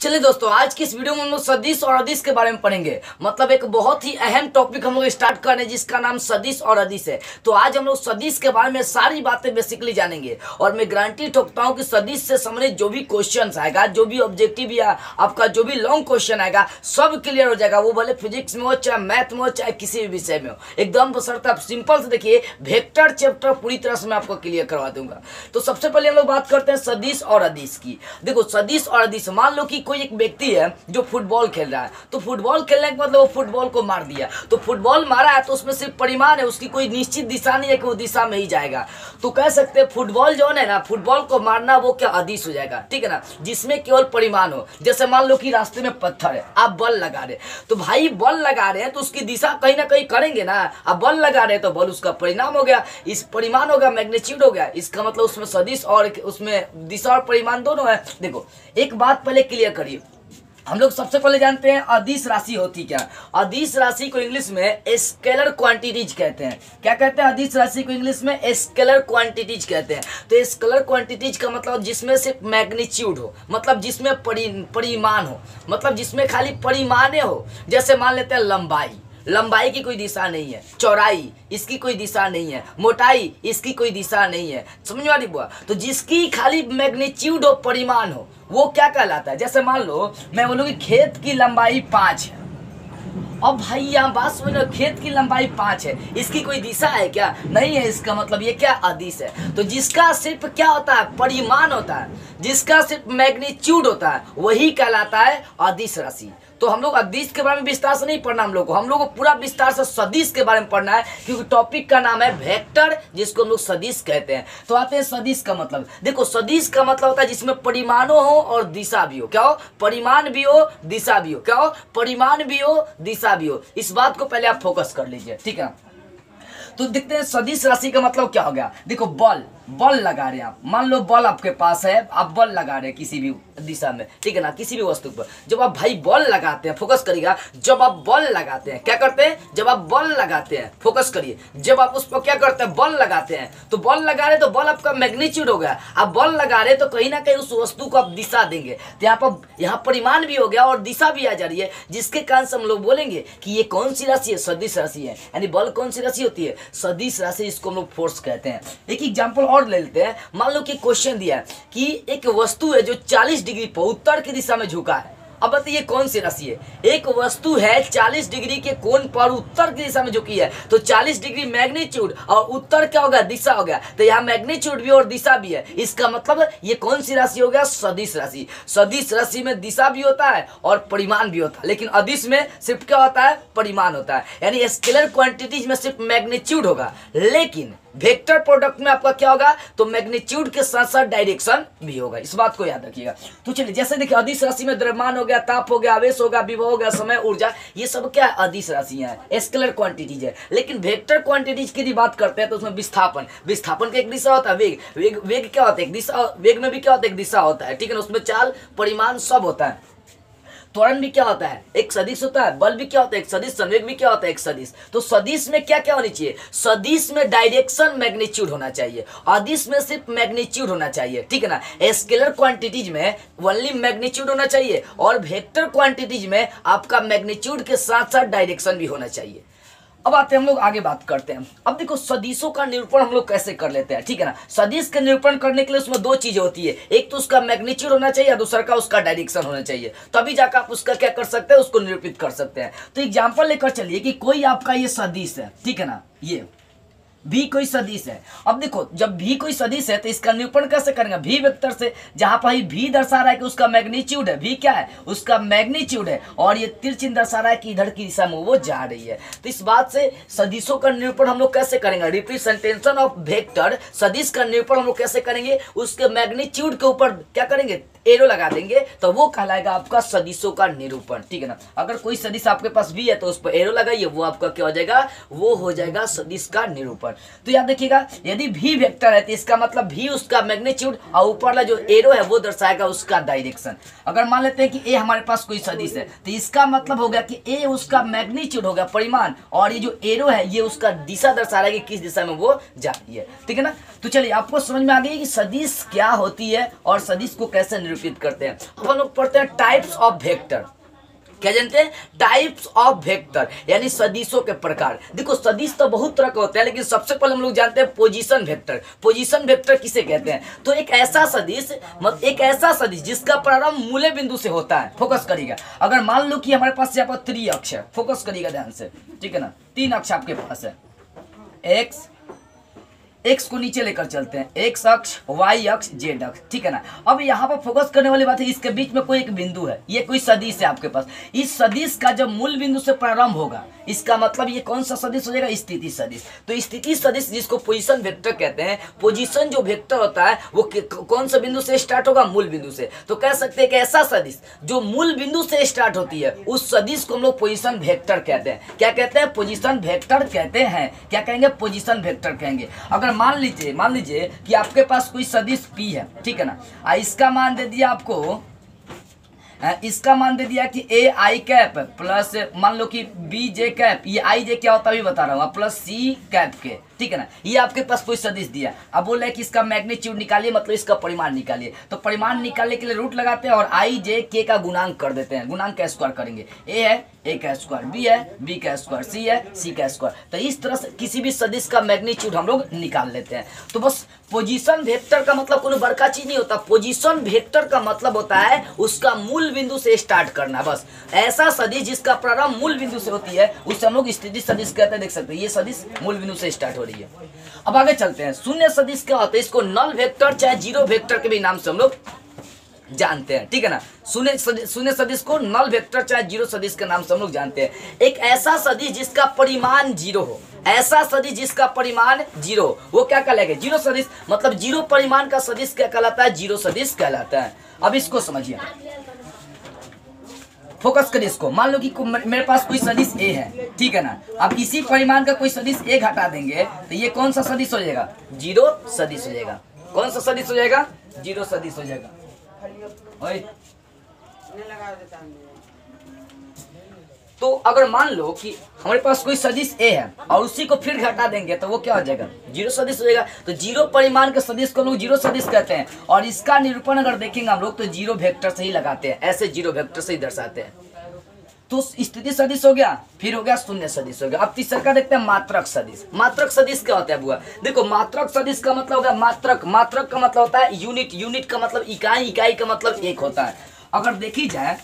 चलिए दोस्तों, आज की इस वीडियो में हम लोग सदिश और अदिश के बारे में पढ़ेंगे। मतलब एक बहुत ही अहम टॉपिक हम लोग स्टार्ट कर रहे हैं, जिसका नाम सदिश और अदिश है। तो आज हम लोग सदिश के बारे में सारी बातें बेसिकली जानेंगे और मैं गारंटी ठोकता हूँ कि सदिश से संबंधित जो भी क्वेश्चन आएगा, जो भी ऑब्जेक्टिव या आपका जो भी लॉन्ग क्वेश्चन आएगा, सब क्लियर हो जाएगा। वो भले फिजिक्स में हो, चाहे मैथ में हो, चाहे किसी भी विषय में हो। एकदम बसरता आप सिंपल से देखिए वेक्टर चैप्टर पूरी तरह से मैं आपको क्लियर करवा दूँगा। तो सबसे पहले हम लोग बात करते हैं सदिश और अदिश की। देखो, सदिश और अदिश, मान लो कि कोई एक व्यक्ति है जो फुटबॉल खेल रहा है तो फुटबॉल खेलने के मतलब वो फुटबॉल को मार दिया। तो फुटबॉल मारा है तो उसमें सिर्फ़ परिमाण है, उसकी कोई निश्चित दिशा नहीं है कि वो दिशा में ही जाएगा। तो कह सकते हैं, फुटबॉल जो है ना, फुटबॉल को मारना वो क्या अदिश हो जाएगा, ठीक है ना? जिसमें केवल परिमाण हो। जैसे मान लो कि रास्ते में पत्थर है, आप बल लगा रहे तो भाई बल लगा रहे हैं तो उसकी दिशा कहीं ना कहीं करेंगे ना। आप बल लगा रहे तो बल उसका परिणाम हो गया। इस परिमाण हो गया मैग्नीट्यूड हो गया। इसका मतलब उसमें सदिश और उसमें दिशा और परिमाण दोनों है। देखो, एक बात पहले क्लियर करिए। हम लोग सबसे पहले जानते हैं अदिश राशि होती क्या। अदिश राशि को इंग्लिश में स्केलर क्वांटिटीज कहते हैं। क्या कहते हैं अदिश राशि को इंग्लिश में? स्केलर क्वांटिटीज कहते हैं। तो स्केलर क्वांटिटीज का मतलब जिसमें सिर्फ़ मैग्नीट्यूड हो मतलब जिसमें परि, परिमाण हो मतलब जिसमें खाली परिमाणे हो। जैसे मान लेते हैं लंबाई। लंबाई की कोई दिशा नहीं है। चौड़ाई, इसकी कोई दिशा नहीं है। मोटाई, इसकी कोई दिशा नहीं है। समझ रही बुआ? तो जिसकी खाली मैग्नीट्यूड हो, परिमाण हो वो क्या कहलाता है? जैसे मान लो, मैं बोलूँ कि खेत की लंबाई पाँच है। अब भाई यहाँ बात समझ लो खेत की लंबाई पाँच है। इसकी कोई दिशा है क्या? नहीं है इसका मतलब ये क्या अदिश है? तो जिसका सिर्फ़ क्या होता है? परिमाण होता है। जिसका सिर्फ़ मैग्नीट्यूड होता है, वही कहलाता है अदिश राशि। तो हम लोग अदिश के बारे में विस्तार से नहीं पढ़ना हम लोग को। हम लोग को पूरा विस्तार से सदिश के बारे में पढ़ना है, क्योंकि टॉपिक का नाम है वेक्टर जिसको हम लोग सदीश कहते हैं। तो आते हैं सदीश का मतलब। देखो, सदीश का मतलब होता है जिसमें परिमाणों हो और दिशा भी हो। क्या हो? परिमाण भी हो, दिशा भी हो। क्या हो? परिमाण भी हो, दिशा भी हो। इस बात को पहले आप फोकस कर लीजिए, ठीक है? तो देखते हैं सदिश राशि का मतलब क्या हो गया? देखो, बल। बल लगा रहे हैं आप। मान लो बल आपके पास है, आप बल लगा रहे हैं किसी भी दिशा में, ठीक है ना, किसी भी वस्तु पर। जब आप भाई बल लगाते हैं फोकस करिएगा, जब आप बल लगाते हैं, क्या करते हैं? जब आप बल लगाते हैं फोकस करिए। जब आप उस पर क्या करते हैं? बल लगाते हैं। तो बल लगा रहे तो बल आपका मैग्नीट्यूड हो गया। आप बल लगा रहे तो कहीं ना कहीं उस वस्तु को आप दिशा देंगे। तो यहाँ पर, यहाँ परिमाण भी हो गया और दिशा भी आ जा रही है, जिसके कारण से हम लोग बोलेंगे कि ये कौन सी राशि है? सदिश राशि है। यानी बल कौन सी राशि होती है? सदिश राशि इसको हम लोग फोर्स कहते हैं। एक एग्ज़ाम्पल और ले लेते हैं। मान लो कि क्वेश्चन दिया है कि एक वस्तु है जो 40 डिग्री पर उत्तर की दिशा में झुका है। अब बताइए कौन सी राशि है? एक वस्तु है 40 डिग्री के कोण पर उत्तर की दिशा में झुकी है। तो 40 डिग्री मैग्नीट्यूड और उत्तर क्या होगा दिशा हो गया। तो यहाँ मैग्नीट्यूड भी और दिशा भी है। इसका मतलब ये कौन सी राशि हो गया? सदिश राशि सदिश राशि में दिशा भी होता है और परिमाण भी होता है। लेकिन अदिश में सिर्फ़ क्या होता है? परिमाण होता है। यानी स्केलर क्वांटिटीज में सिर्फ़ मैग्नीट्यूड होगा। लेकिन वेक्टर प्रोडक्ट में आपका क्या होगा? तो मैग्नीट्यूड के साथ साथ डायरेक्शन भी होगा। इस बात को याद रखिएगा। तो चलिए, जैसे देखिए अधिस राशि में द्रव्यमान हो गया, ताप हो गया, आवेश हो गया विभव हो गया, समय, ऊर्जा, ये सब क्या अदिश राशियाँ हैं? स्केलर क्वांटिटीज है। लेकिन वेक्टर क्वांटिटीज की बात करते हैं तो उसमें विस्थापन। विस्थापन का एक दिशा होता है, वेग। वेग वेग क्या होता है? एक दिशा, वेग में भी क्या होता है? एक दिशा होता है, ठीक है ना? उसमें चाल, परिमाण सब होता है। त्वरण भी क्या होता है? एक सदिश होता है, बल भी क्या होता है? एक सदिश, संवेग भी क्या होता है? एक सदिश। तो सदिश में क्या क्या होनी चाहिए? सदिश में डायरेक्शन मैग्नीट्यूड होना चाहिए। अदिश में सिर्फ़ मैग्नीच्यूड होना चाहिए। ठीक है ना? स्केलर क्वांटिटीज में ओनली मैग्नीच्यूड होना चाहिए और वेक्टर क्वांटिटीज में आपका मैग्नीच्यूड के साथ साथ डायरेक्शन भी होना चाहिए। अब आते हैं हम लोग, आगे बात करते हैं। अब देखो, सदिशों का निरूपण हम लोग कैसे कर लेते हैं, ठीक है ना? सदिश का निरूपण करने के लिए उसमें दो चीज़ें होती है। एक तो उसका मैग्नीट्यूड होना चाहिए दूसरा का उसका डायरेक्शन होना चाहिए। तभी जाकर आप उसका क्या कर सकते हैं, उसको निरूपित कर सकते हैं। तो एग्ज़ाम्पल लेकर चलिए कि कोई आपका ये सदिश है, ठीक है ना? ये। भी कोई सदिश है। अब देखो, जब भी कोई सदिश है तो इसका निरूपण कैसे करेंगे? भी वेक्टर से, जहाँ पर भी दर्शा रहा है कि उसका मैग्नीट्यूड है, भी क्या है? उसका मैग्नीट्यूड है, और ये तिरचिन दर्शा रहा है कि इधर की दिशा में वो जा रही है। तो इस बात से सदिशों का निरूपण हम लोग कैसे करेंगे? रिप्रेजेंटेशन ऑफ़ वेक्टर, सदिश का निरूपण हम लोग कैसे करेंगे? उसके मैग्नीट्यूड के ऊपर क्या करेंगे? एरो लगा देंगे तो वो कहलाएगा आपका सदिशों का निरूपण, ठीक है ना? अगर कोई सदिश आपके पास भी है तो उस पर एरो लगाइए, वो आपका क्या हो जाएगा? वो हो जाएगा सदिश का निरूपण। तो याद देखिएगा यदि भी वेक्टर है तो इसका मतलब भी उसका मैग्नीट्यूड और ऊपर वाला जो एरो है, वो दर्शाएगा उसका डायरेक्शन। अगर मान लेते हैं कि ए हमारे पास कोई सदिश है तो इसका मतलब हो गया कि ए उसका मैग्नीट्यूड हो गया, परिमाण, और ये जो एरो है, ये उसका दिशा दर्शा रहा है कि किस दिशा में वो जा रही है, ठीक है ना? तो चलिए, आपको समझ में आ गई कि सदिश क्या होती है और सदिश को कैसे निरूपित करते हैं। हम लोग पढ़ते हैं टाइप्स ऑफ़ वेक्टर क्या जानते हैं? टाइप्स ऑफ़ वेक्टर यानी सदिशों के प्रकार। देखो, सदिश तो बहुत तरह के होते हैं, लेकिन सबसे पहले हम लोग जानते हैं पोजीशन वेक्टर पोजीशन वेक्टर किसे कहते हैं? तो एक ऐसा सदिश मतलब एक ऐसा सदिश जिसका प्रारंभ मूल्य बिंदु से होता है। फोकस करिएगा। अगर मान लो कि हमारे पास यहाँ पर त्रि अक्ष है फोकस करिएगा ध्यान से। ठीक है ना? तीन अक्ष आपके पास है। एक्स एक्स को नीचे लेकर चलते हैं। एक्स अक्ष वाई अक्ष जेड अक्ष, ठीक है ना? अब यहाँ पर फोकस करने वाली बात है, इसके बीच में कोई एक बिंदु है। ये कोई सदिश है आपके पास। इस सदिश का जब मूल बिंदु से प्रारंभ होगा, इसका मतलब ये कौन सा सदिश हो जाएगा? स्थिति सदिश। तो स्थिति सदिश, जिसको पोजीशन वेक्टर कहते हैं पोजीशन जो वेक्टर होता है, वो कौन सा बिंदु से स्टार्ट होगा? मूल बिंदु से। तो कह सकते हैं कि ऐसा सदिश, जो मूल बिंदु से स्टार्ट होती है, उस सदिश को हम लोग पोजिशन वेक्टर कहते हैं। क्या कहते हैं? पोजिशन वेक्टर कहते हैं। क्या कहेंगे? पोजिशन वेक्टर कहेंगे। अगर मान लीजिए मान लीजिए कि आपके पास कोई सदिश पी है ठीक है ना? आ, इसका मान दे दिया आपको इसका मान दे दिया कि ए आई कैप प्लस मान लो कि बी जे कैप ये आई जे क्या होता है बता रहा हूँ प्लस सी कैप के। ठीक है ना? ये आपके पास कोई सदिश दिया अब बोल रहे कि इसका मैग्नीट्यूड निकालिए मतलब इसका परिमाण निकालिए। तो परिमाण निकालने के लिए रूट लगाते हैं और आई जे के का गुणांक कर देते हैं। गुणांक का स्क्वायर करेंगे। ए है ए का स्क्वायर बी है बी का स्क्वायर सी है सी का स्क्वायर तो इस तरह से किसी भी सदिश का मैग्नीट्यूड हम लोग निकाल लेते हैं। तो बस पोजीशन वेक्टर का मतलब कोई बड़का चीज़ नहीं होता। पोजीशन वेक्टर का मतलब होता है उसका मूल बिंदु से स्टार्ट करना, बस। ऐसा सदिश जिसका प्रारंभ मूल बिंदु से होती है, उसे हम लोग स्थिति सदिश कहते हैं, देख सकते हैं। ये सदिश मूल बिंदु से स्टार्ट हो रही है। अब आगे चलते हैं। शून्य सदिश क्या होता है? इसको नल वेक्टर चाहे ज़ीरो वेक्टर के भी नाम से हम लोग जानते हैं, ठीक है ना? शून्य शून्य सदिश को नल वेक्टर चाहे ज़ीरो सदिश के नाम से हम लोग जानते हैं। एक ऐसा सदिश जिसका परिमाण ज़ीरो हो। ऐसा सदिश जिसका परिमाण ज़ीरो वो क्या कहलाएगा? ज़ीरो सदिश मतलब ज़ीरो परिमाण का सदिश क्या कहलाता है? ज़ीरो सदिश कहलाता है। अब इसको समझिए। फोकस करिए इसको। मान लो कि मेरे पास कोई सदिश ए है। ठीक है ना? अब इसी परिमाण का कोई सदिश ए घटा देंगे तो ये कौन सा सदिश हो जाएगा? ज़ीरो सदिश हो जाएगा। कौन सा सदिश हो जाएगा? ज़ीरो सदिश हो जाएगा। तो अगर मान लो कि हमारे पास कोई सदिश ए है और उसी को फिर घटा देंगे तो वो क्या हो जाएगा? ज़ीरो सदिश हो जाएगा। तो ज़ीरो परिमाण के सदिश को लोग ज़ीरो सदिश कहते हैं। और इसका निरूपण अगर देखेंगे हम लोग तो ज़ीरो वेक्टर से ही लगाते हैं। ऐसे ज़ीरो वेक्टर से ही दर्शाते हैं। तो स्थिति सदिश हो गया, फिर हो गया शून्य सदिश हो गया। अब तीसरा का देखते हैं? मात्रक सदिश। मात्रक सदिश क्या होता है बुआ? देखो, मात्रक सदिश का मतलब होगा मात्रक। मात्रक का मतलब होता है यूनिट। यूनिट का मतलब इकाई। इकाई का मतलब एक होता है। अगर देखी जाए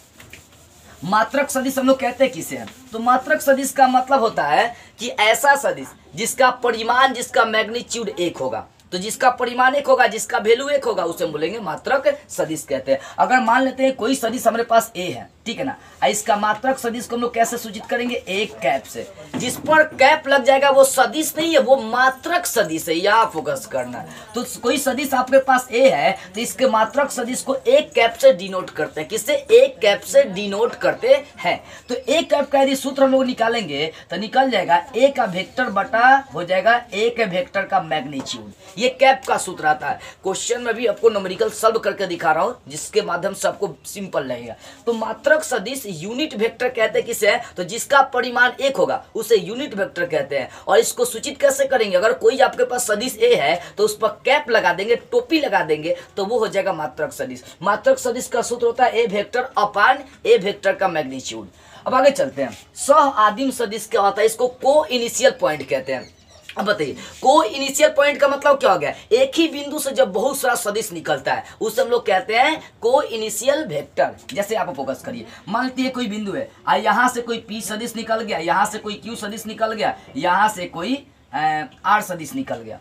मात्रक सदिश हम लोग कहते हैं किसे हैं तो मात्रक सदिश का मतलब होता है कि ऐसा सदिश जिसका परिमाण, जिसका मैग्नीट्यूड एक होगा। तो जिसका परिमाण एक होगा, जिसका वैल्यू एक होगा, उसे हम बोलेंगे मात्रक सदिश कहते हैं। अगर मान लेते हैं कोई सदिश हमारे पास ए है ठीक है ना? इसका मात्रक सदिश को हम लोग कैसे सूचित करेंगे? एक कैप से। जिस पर कैप लग जाएगा, वो सदिश नहीं है, वो मात्रक सदिश है। यह फोकस करना तो कोई सदिश आपके पास ए है तो इसके मात्रक सदिश को एक कैप से डिनोट करते हैं। किससे? एक कैप से डिनोट करते हैं। तो एक कैप का यदि सूत्र हम लोग निकालेंगे तो निकल जाएगा ए का वेक्टर बटा, हो जाएगा ए के वेक्टर का मैग्नीट्यूड ये कैप का सूत्र आता है। क्वेश्चन में भी आपको नोमेरिकल सॉल्व करके दिखा रहा हूँ, जिसके माध्यम से आपको सिंपल लगेगा। तो मात्रक सदिश यूनिट वेक्टर कहते हैं किसे? तो जिसका परिमाण एक होगा, उसे यूनिट वेक्टर कहते हैं। और इसको सूचित कैसे करेंगे? अगर कोई आपके पास सदिश ए है तो उस पर कैप लगा देंगे, टोपी लगा देंगे तो वो हो जाएगा मात्रक सदिश मात्रक सदिश का सूत्र होता है A vector upon A vector का मैग्नीट्यूड अब आगे चलते हैं। सह आदिम सदिश क्या होता है? इसको को इनिशियल पॉइंट कहते हैं। अब बताइए को इनिशियल पॉइंट का मतलब क्या हो गया? एक ही बिंदु से जब बहुत सारा सदिश निकलता है, उसे हम लोग कहते हैं को इनिशियल वेक्टर जैसे आप फोकस करिए। मान लीजिए कोई बिंदु है, आ, यहाँ से कोई पी सदिश निकल गया, यहाँ से कोई क्यू सदिश निकल गया, यहाँ से कोई आर सदिश निकल गया।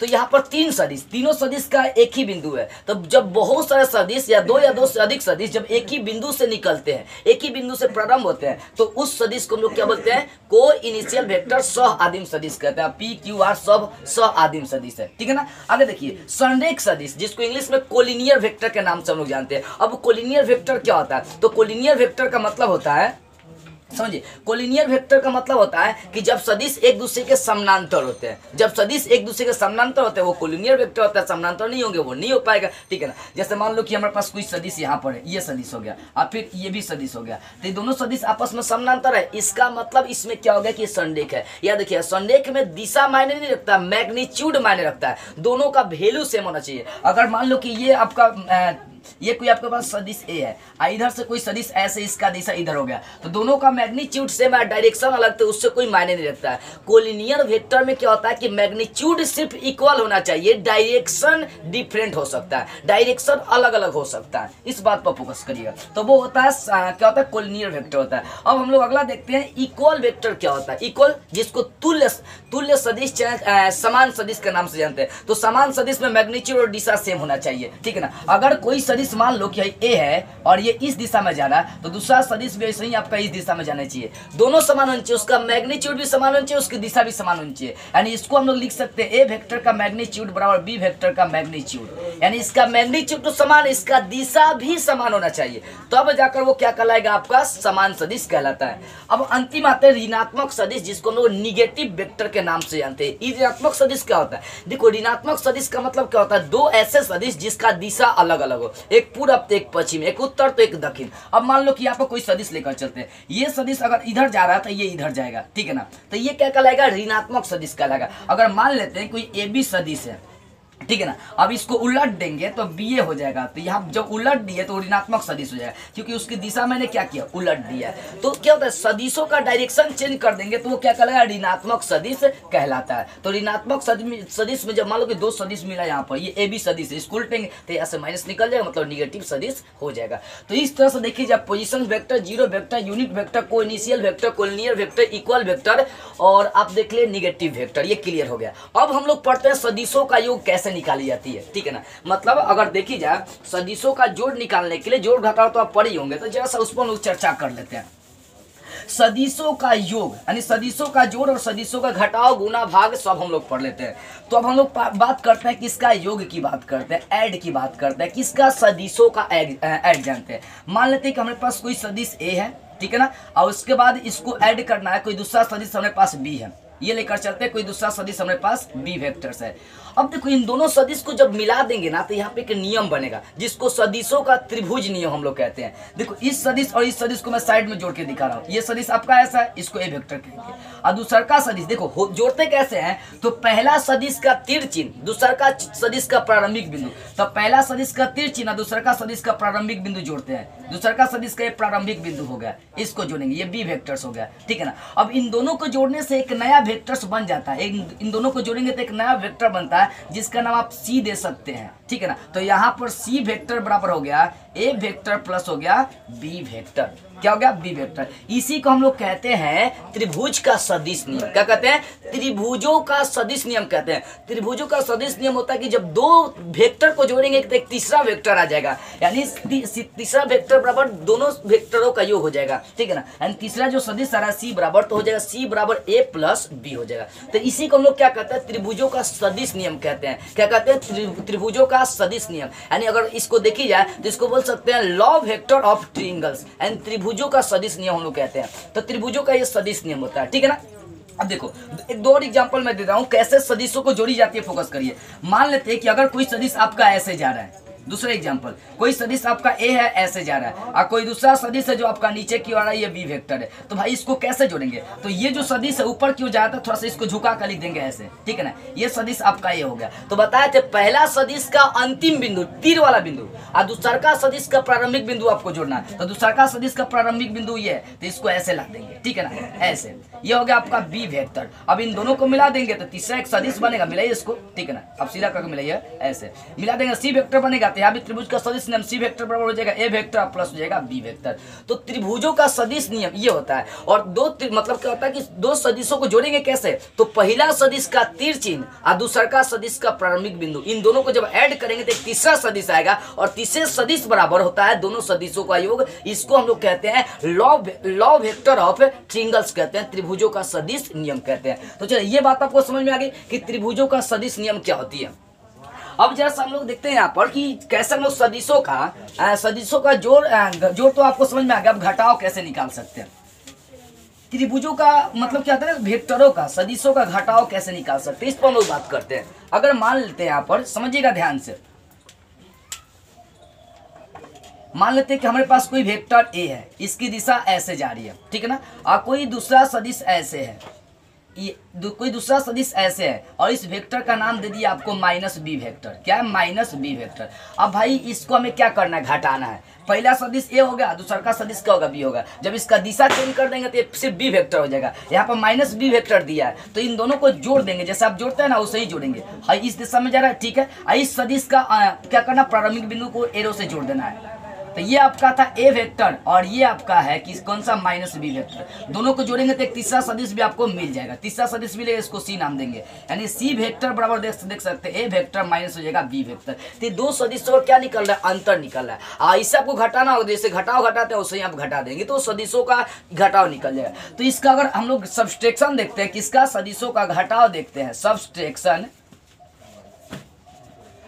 तो यहाँ पर तीन सदिश, तीनों सदिश का एक ही बिंदु है। तो जब बहुत सारे सदिश या दो या दो से अधिक सदिश जब एक ही बिंदु से निकलते हैं, एक ही बिंदु से प्रारंभ होते हैं तो उस सदिश को हम लोग क्या बोलते हैं? को इनिशियल वेक्टर सह आदिम सदिश कहते हैं। पी, क्यू, आर सब सह आदिम सदिश है। ठीक है ना? आगे देखिए, संरेख सदिश, जिसको इंग्लिश में कोलिनियर वेक्टर के नाम से हम लोग जानते हैं। अब कोलिनियर वेक्टर क्या होता है? तो कोलिनियर वेक्टर का मतलब होता है समझिए कोलिनियर वेक्टर का मतलब होता है कि जब सदिश एक दूसरे के समानांतर होते हैं। जब सदिश एक दूसरे के समानांतर होते हैं, वो कोलिनियर वेक्टर होता है, समानांतर नहीं होंगे, वो नहीं हो पाएगा। ठीक है ना? जैसे मान लो कि हमारे पास कोई सदिश यहाँ पर है, ये सदिश हो गया और फिर ये भी सदिश हो गया। तो दोनों सदिश आपस में समानांतर है। इसका मतलब इसमें क्या हो गया कि संडेक है। या देखिए संडेक में दिशा मायने नहीं रखता मैग्नीच्यूड मायने रखता है। दोनों का वैल्यू सेम होना चाहिए। अगर मान लो कि ये आपका ये कोई आपके पास सदिश ए है। इधर से कोई सदिश ऐसे इसका दिशा इधर हो गया। तो दोनों का मैग्नीट्यूड सेम है, डायरेक्शन अलग तो उससे कोई मायने नहीं रखता। है कोलिनियर वेक्टर में क्या होता है कि मैग्नीट्यूड सिर्फ़ इक्वल होना चाहिए, डायरेक्शन डिफरेंट हो सकता है, डायरेक्शन अलग अलग हो सकता है। इस बात पर फोकस करिएगा। तो वो होता है क्या होता है, कोलिनियर वेक्टर होता है। अब हम लोग अगला देखते हैं इक्वल वेक्टर क्या होता है। इक्वल जिसको तुल्य तुल्य सदिश समान सदिश के नाम से जानते हैं। तो समान सदिश में मैग्नीट्यूड और दिशा सेम होना चाहिए, ठीक है ना? अगर कोई सदिश मान लो कि ए है, और ये इस दिशा में जा रहा है तो दूसरा सदिश भी ऐसे ही आपका इस दिशा में जाना चाहिए। दोनों समान होना चाहिए, उसका मैग्नीट्यूड भी समान होना चाहिए, उसकी दिशा भी समान होनी चाहिए। यानी इसको हम लोग लिख सकते हैं, ए वेक्टर का मैग्नीट्यूड बराबर बी वेक्टर का मैग्नीट्यूड। यानी इसका मैग्नीट्यूड तो समान, इसका दिशा भी समान होना चाहिए। तब जाकर वो क्या कहलाएगा आपका? समान सदिश कहलाता है। अब अंतिम आते हैं, ऋणात्मक सदिश, जिसको हम लोग निगेटिव वेक्टर के नाम से जानते हैं। ऋणात्मक सदिश क्या होता है? देखो, ऋणात्मक सदिश का मतलब क्या होता है? दो ऐसे सदिश जिसका दिशा अलग अलग हो। एक पूरब तो एक पश्चिम, एक उत्तर तो एक दक्षिण। अब मान लो कि यहाँ पर कोई सदिश लेकर चलते हैं। ये सदिश अगर इधर जा रहा है तो ये इधर जाएगा, ठीक है ना? तो ये क्या कहलाएगा? ऋणात्मक सदिश कहलाएगा। अगर मान लेते हैं कोई ए बी सदिश है ठीक है ना? अब इसको उलट देंगे तो बी ए हो जाएगा। तो यहाँ जब उलट दिए तो ऋणात्मक सदिश हो जाएगा। क्योंकि उसकी दिशा मैंने क्या किया? उलट दिया तो क्या होता है? सदिशों का डायरेक्शन चेंज कर देंगे तो वो क्या कहलाएगा ऋणात्मक सदिश कहलाता है। तो ऋणात्मक सदिश में जब मान लो कि दो सदिश मिला यहाँ पर, ये ए बी सदिश इसको उल्टेंगे तो यहाँ से माइनस निकल जाएगा मतलब निगेटिव सदिश हो जाएगा। तो इस तरह से देखिए, जब position vector zero vector unit vector को initial vector collinear vector equal vector और आप देख लिए निगेटिव वेक्टर ये क्लियर हो गया। अब हम लोग पढ़ते हैं सदिशों का योग कैसे निकाली जाती है, ठीक है ना? मतलब अगर देखी जाए, सदिशों का जोड़ निकालने के लिए जोड़ घटाओ तो आप ही होंगे तो जरा सा उस पर लोग चर्चा कर लेते हैं। सदिशों का योग, यानी सदिशों का जोड़ और सदिशों का घटाव गुना भाग सब हम लोग पढ़ लेते हैं। तो अब हम लोग बात करते हैं किसका योग की बात करते हैं, ऐड की बात करते हैं, किसका सदिशों का ऐड जानते हैं। मान लेते हैं कि हमारे पास कोई सदिश ए है, ठीक है ना? और उसके बाद इसको ऐड करना है, कोई दूसरा सदिश हमारे पास बी है। ये लेकर चलते हैं, कोई दूसरा सदिश हमारे पास बी वेक्टर्स है। अब देखो, इन दोनों सदिश को जब मिला देंगे ना तो यहाँ पे एक नियम बनेगा, जिसको सदिशों का त्रिभुज नियम हम लोग कहते हैं। देखो, इस सदिश और इस सदिश को मैं साइड में जोड़ के दिखा रहा हूँ। ये सदिश आपका ऐसा है, इसको ए वेक्टर कहेंगे और दूसर का सदिश, देखो जोड़ते कैसे हैं? तो पहला सदिश का तीर चिन्ह, दूसर का सदिश का प्रारंभिक बिंदु। तो पहला सदिश का तीर चिन्ह दूसर का सदिश का प्रारंभिक बिंदु जोड़ते हैं। दूसर का सदिश का प्रारंभिक बिंदु हो गया, इसको जोड़ेंगे। ये बी वेक्टर्स हो गया, ठीक है ना? अब इन दोनों को जोड़ने से एक नया वेक्टर्स बन जाता है। इन दोनों को जोड़ेंगे तो एक नया वेक्टर बनता है। जिसका नाम आप सी दे सकते हैं। ठीक है ना? तो यहाँ पर सी वेक्टर बराबर हो गया ए वेक्टर प्लस हो गया बी वेक्टर क्या हो गया? बी वेक्टर इसी को हम लोग कहते हैं त्रिभुज का सदिश नियम. क्या कहते हैं? त्रिभुजों का सदिश नियम कहते हैं. त्रिभुजों का सदिश नियम होता है कि जब दो वेक्टर को जोड़ेंगे तो एक तीसरा वेक्टर आ जाएगा. यानी तीसरा वेक्टर बराबर दोनों वेक्टरों का योग हो जाएगा. ठीक है ना? यानी तीसरा जो सदिश आ रहा है सी बराबर तो हो जाएगा सी बराबर ए प्लस बी हो जाएगा. तो इसी को हम लोग क्या कहते हैं? त्रिभुजों का सदिश नियम कहते हैं. क्या कहते हैं? त्रिभुजों का सदिश नियम। यानी अगर इसको देखी जाए तो इसको बोल सकते हैं law vector of triangles and त्रिभुजों का सदिश नियम हम लोग कहते हैं। तो त्रिभुजों का ये सदिश नियम होता है, ठीक है ना? अब देखो, एक दो और एग्ज़ाम्पल मैं दे रहा हूँ, कैसे सदिशों को जोड़ी जाती है फोकस करिए। मान लेते हैं कि अगर कोई सदिश आपका ऐसे जा रहा है दूसरा एग्ज़ाम्पल कोई सदिश आपका ए है ऐसे जा रहा है। और कोई दूसरा सदिश है जो आपका नीचे की ओर ये बी वेक्टर है। तो भाई इसको कैसे जोड़ेंगे? तो ये जो सदिश है, ऊपर क्यों जाता है थोड़ा सा इसको झुका कर लिख देंगे ऐसे। ठीक है ना? ये सदिश आपका ये हो गया। तो बताए थे, पहला सदिश का अंतिम बिंदु, तीर वाला बिंदु। और दूसरा का सदिश का प्रारंभिक बिंदु आपको जोड़ना है। तो दूसरा का सदिश का प्रारंभिक बिंदु ये है। तो इसको ऐसे ला देंगे। ठीक है ना? ऐसे। ये हो गया आपका बी वेक्टर। अब इन दोनों को मिला देंगे तो तीसरा एक सदिश बनेगा। मिलाइए इसको। ठीक है ना? अब सीधा करके मिलाइए ऐसे। मिला देंगे, सी वेक्टर बनेगा। तो यहाँ भी त्रिभुज का सदिश नियम सी वेक्टर बराबर हो जाएगा। ए वेक्टर प्लस हो जाएगा बी वेक्टर। तो त्रिभुजों का सदिश नियम ये होता है। और दो मतलब क्या होता है कि दो सदिशों को जोड़ेंगे कैसे? तो पहला सदिश का तीर चिन्ह और दूसरा का सदिश का प्रारंभिक बिंदु। इन दोनों को जब ऐड करेंगे तो तीसरा सदिश आएगा। और तीसरे सदिश बराबर होता है दोनों सदिशों का योग। इसको हम लोग कहते हैं law law vector of triangles कहते हैं। त्रिभुजों का सदिश नियम कहते हैं। तो चलिए, ये बात आपको समझ में आ गई कि त्रिभुजों का सदिश नियम क्या होती है। अब जैसा हम लोग देखते हैं यहाँ पर कि कैसे हम लोग सदिशों का सदिशों का जोड़ जोड़ तो आपको समझ में आ गया, अब घटाव कैसे निकाल सकते हैं। त्रिभुजों का मतलब क्या होता है वेक्टरों का, सदिशों का घटाव कैसे निकाल सकते हैं, इस पर हम लोग बात करते हैं। अगर मान लेते हैं यहाँ पर, समझिएगा ध्यान से। मान लेते हैं कि हमारे पास कोई वेक्टर ए है इसकी दिशा ऐसे जा रही है ठीक है ना? और कोई दूसरा सदिश ऐसे है ये दू, कोई दूसरा सदिश ऐसे है और इस वेक्टर का नाम दे दिया आपको माइनस बी वेक्टर। क्या है? Minus B vector. अब भाई इसको हमें क्या करना है? घटाना है। पहला सदिश ए होगा दूसरा का सदिश क्या होगा? बी होगा। जब इसका दिशा चेंज कर देंगे तो ये सिर्फ़ बी वेक्टर हो जाएगा। यहाँ पर माइनस बी वेक्टर दिया है तो इन दोनों को जोड़ देंगे। जैसे आप जोड़ते हैं ना उसे ही जोड़ेंगे। हाँ इस दिशा में जा रहा है ठीक है? इस सदिश का आ, क्या करना प्रारंभिक बिंदु को एरो से जोड़ देना है। तो ये आपका था ए वेक्टर और ये आपका है कि कौन सा माइनस बी वेक्टर दोनों को जोड़ेंगे तो एक तीसरा सदिश भी आपको मिल जाएगा। तीसरा सदिश मिलेगा इसको सी नाम देंगे। यानी सी वेक्टर बराबर देख देख सकते हैं। ए वेक्टर माइनस हो जाएगा बी वेक्टर तो दो सदिशों का क्या निकल रहा है? अंतर निकल रहा है। आ इससे आपको घटाना होगा। जैसे घटाओ घटाते हैं उसे आप घटा देंगे। तो सदिशों का घटाव निकल जाएगा। तो इसका अगर हम लोग सब्सट्रेक्शन देखते हैं, किसका? सदिशों का घटाव देखते हैं। सब्सट्रेक्शन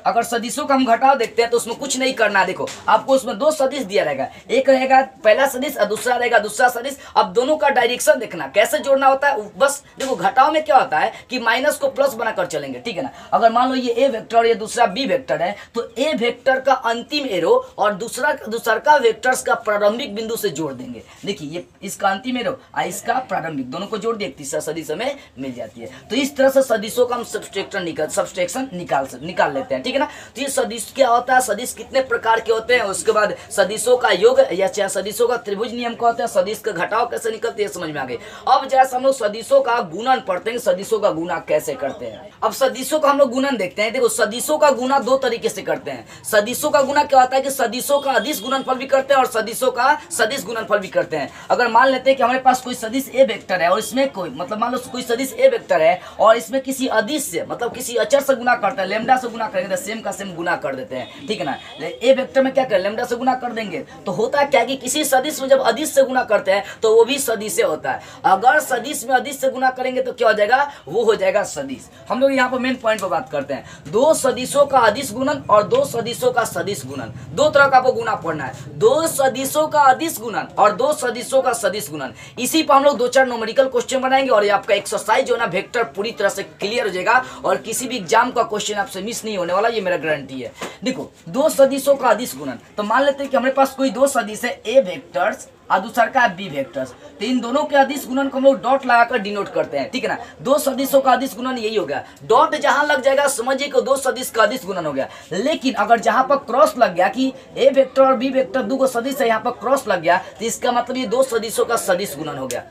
अगर सदिशों का हम घटाव देखते हैं तो उसमें कुछ नहीं करना देखो, आपको उसमें दो सदिश दिया रहेगा। एक रहेगा पहला सदिश और दूसरा रहेगा दूसरा सदिश। अब दोनों का डायरेक्शन देखना, कैसे जोड़ना होता है? बस देखो, घटाव में क्या होता है कि माइनस को प्लस बनाकर चलेंगे, ठीक है ना? अगर मान लो ये ए वेक्टर ये दूसरा बी वेक्टर है तो ए वेक्टर का अंतिम एरो और दूसरा दूसरा का वेक्टर्स का प्रारंभिक बिंदु से जोड़ देंगे। देखिए, ये इसका अंतिम एरो और इसका प्रारंभिक, दोनों को जोड़ एक तीसरा सदिश हमें मिल जाती है। तो इस तरह से सदिशों का हम सब्सट्रेक्शन निकाल सब्सट्रेक्शन निकाल निकाल लेते हैं, ठीक है ना तो ये सदिश क्या होता है, सदिश कितने प्रकार के होते हैं, उसके बाद सदिशों का योग, या चाहे सदिशों का त्रिभुज नियम क्या होता है, सदिश का घटाव कैसे निकलते हैं समझ में आ गई। अब जैसे हम लोग सदिशों का गुणन पढ़ते हैं, सदिशों का गुना कैसे करते हैं? अब सदिशों का हम लोग गुणन देखते हैं, देखो सदिशों का गुना दो तरीके से करते हैं। सदिशों का गुना क्या होता है कि सदिशों का अधिस गुणनफल भी करते हैं, और सदिशों का सदिश गुणनफल भी करते हैं। अगर मान लेते हैं कि हमारे पास कोई सदिश ए वेक्टर है, और इसमें कोई मतलब मान लो कोई सदिश ए वेक्टर है, और इसमें किसी अधिस से मतलब किसी अचर से गुना करते हैं, लेमडा से गुना करेंगे तो सेम का सेम गुना कर देते हैं, ठीक है ना? ए वेक्टर में क्या करें? लेमडा से गुना कर देंगे। तो होता है क्या कि किसी सदिश में जब अधिस से गुना करते हैं तो वो भी सदिश से होता है। अगर सदिश में अधिस से गुना करेंगे तो क्या हो जाएगा? वो हो जाएगा सदिश। हम लोग यहाँ पर मेन पॉइंट पर बात करते हैं। दो सदिशों का अधिस गुणन और दो सदिशों का सदिश गुणन। दो तरह का आपको गुना पढ़ना है। दो सदिशों का अधिस गुणन और दो सदिशों का सदिश गुणन। इसी पर हम लोग दो चार नोमेरिकल क्वेश्चन बनाएँगे और ये आपका एक्सरसाइज जो है ना वेक्टर पूरी तरह से क्लियर हो जाएगा और किसी भी एग्ज़ाम का क्वेश्चन आपसे मिस नहीं होने वाला। ये मेरा गारंटी है। देखो, दो सदिशों का अधिस गुणन तो मान लेते हैं कि हमारे पास कोई दो सदिश है ए वेक्टर्स और दूसरा का बी वेक्टर्स तो इन दोनों के अधिस गुणन को हम लोग डॉट लगाकर डिनोट करते हैं, ठीक है ना? दो सदिशों का अधिस गुणन यही हो गया। डॉट जहाँ लग जाएगा, समझिए कि दो सदिश का अधिस गुणन हो गया। लेकिन अगर जहाँ पर क्रॉस लग गया कि ए वेक्टर और बी वेक्टर दो सदिश है, यहाँ पर क्रॉस लग गया तो इसका मतलब ये दो सदिशों का सदिश गुणन हो गया।